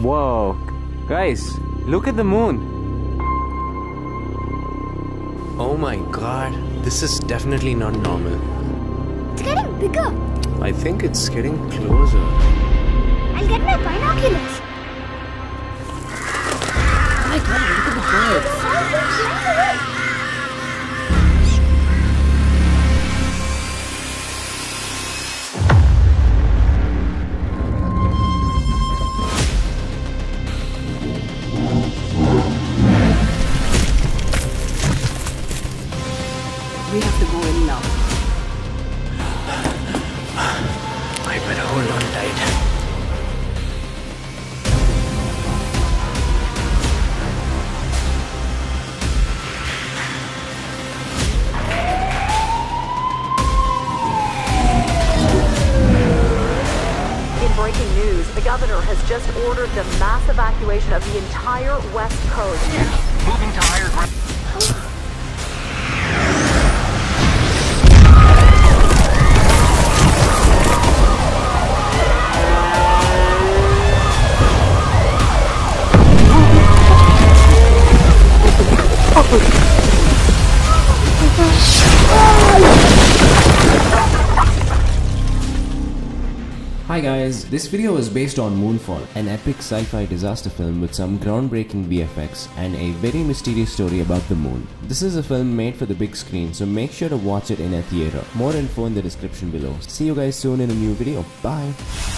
Whoa. Guys, look at the moon. Oh my god, this is definitely not normal. It's getting bigger. I think it's getting closer. I'll get my binoculars. We have to go in now. I better hold on tight. In breaking news, the governor has just ordered the mass evacuation of the entire West Coast. Moving to higher ground. Hi guys, this video is based on Moonfall, an epic sci-fi disaster film with some groundbreaking VFX and a very mysterious story about the moon. This is a film made for the big screen, so make sure to watch it in a theater. More info in the description below. See you guys soon in a new video. Bye!